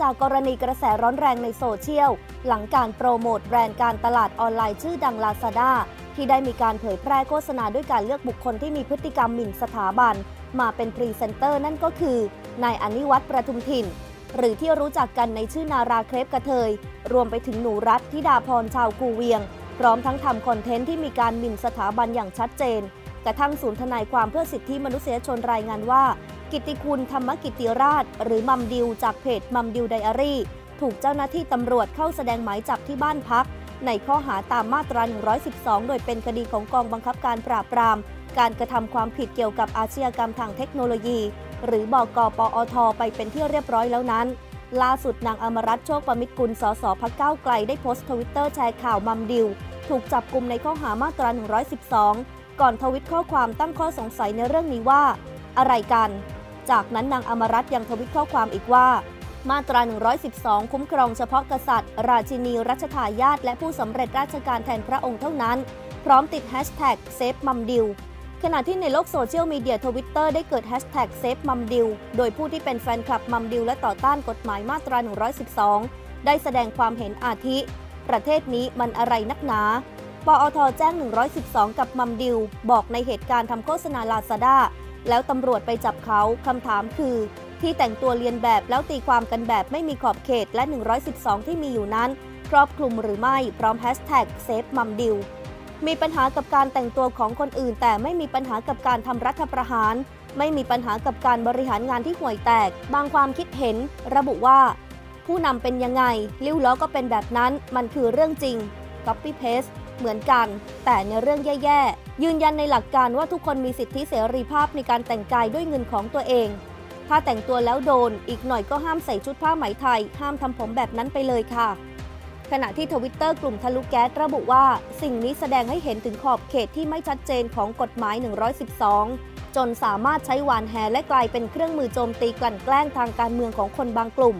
จากกรณีกระแสร้อนแรงในโซเชียล หลังการโปรโมทแบรนด์การตลาดออนไลน์ชื่อดังลาซาด้าที่ได้มีการเผยแพร่โฆษณาด้วยการเลือกบุคคลที่มีพฤติกรรมหมิ่นสถาบัน มาเป็นพรีเซนเตอร์นั่นก็คือนายอนิวัตรประทุมถิ่น หรือที่รู้จักกันในชื่อนาราเครปกระเทย รวมไปถึงหนูรัตน์ธิดาพรชาวกูเวียง พร้อมทั้งทำคอนเทนต์ที่มีการหมิ่นสถาบันอย่างชัดเจน กระทั่งศูนย์ทนายความเพื่อสิทธิมนุษยชนรายงานว่า กิติคุณธรรมกิติราช หรือมัมดิวจากเพจมัมดิวไดอารี่ ถูกเจ้าหน้าที่ตำรวจเข้าแสดงหมายจับที่บ้านพัก ในข้อหาตามมาตรา 112 โดยเป็นคดีของกองบังคับการปราบปราม การกระทำความผิดเกี่ยวกับอาชญากรรมทางเทคโนโลยี หรือบก.ปอท. ไปเป็นที่เรียบร้อยแล้วนั้น ล่าสุดนางอมรัตน์โชคปมิตต์กุลสส.พรรคก้าวไกลได้โพสต์ทวิตเตอร์แชร์ข่าวมัมดิวถูกจับกลุ่มในข้อหามาตรา 112 ก่อนทวิตข้อความตั้งข้อสงสัยในเรื่องนี้ว่า อะไรกัน จากนั้นนางอมรัตน์ยังทวิตข้อความอีกว่า มาตรา 112 คุ้มครองเฉพาะกษัตริย์ ราชินีรัชทายาทและผู้สำเร็จราชการแทนพระองค์เท่านั้น พร้อมติดแฮชแท็ก Save มัมดิวขณะที่ในโลกโซเชียลมีเดียทวิตเตอร์ได้เกิดแฮชแท็ก Save มัมดิวโดยผู้ที่เป็นแฟนคลับมัมดิวและต่อต้านกฎหมายมาตรา 112 ได้แสดงความเห็นอาทิ ประเทศนี้มันอะไรนักหนาปอทแจ้ง 112 กับมัมดิว บอกในเหตุการณ์ทำโฆษณาลาซาด้า แล้วตำรวจไปจับเขาคำถามคือ ที่แต่งตัวเลียนแบบแล้วตีความกันแบบไม่มีขอบเขตและ 112 ที่มีอยู่นั้น ครอบคลุมหรือไม่พร้อมแฮชแท็ก Save มัมดิวมีปัญหากับการแต่งตัวของคนอื่น แต่ไม่มีปัญหากับการทำรัฐประหาร ไม่มีปัญหากับการบริหารงานที่ห่วยแตก บางความคิดเห็น ระบุว่า ผู้นำเป็นยังไง ลิ้วล้อก็เป็นแบบนั้น มันคือเรื่องจริง copy paste เหมือนกัน แต่ในเรื่องแย่ๆ ยืนยันในหลักการว่าทุกคนมีสิทธิเสรีภาพในการแต่งกายด้วยเงินของตัวเอง ถ้าแต่งตัวแล้วโดน อีกหน่อยก็ห้ามใส่ชุดผ้าไหมไทย ห้ามทำผมแบบนั้นไปเลยค่ะ ขณะที่ทวิตเตอร์กลุ่มทะลุแก๊สระบุว่า สิ่งนี้แสดงให้เห็นถึงขอบเขตที่ไม่ชัดเจนของกฎหมาย 112 จนสามารถใช้หวานแหและกลายเป็นเครื่องมือโจมตีกลั่นแกล้งทางการเมืองของคนบางกลุ่ม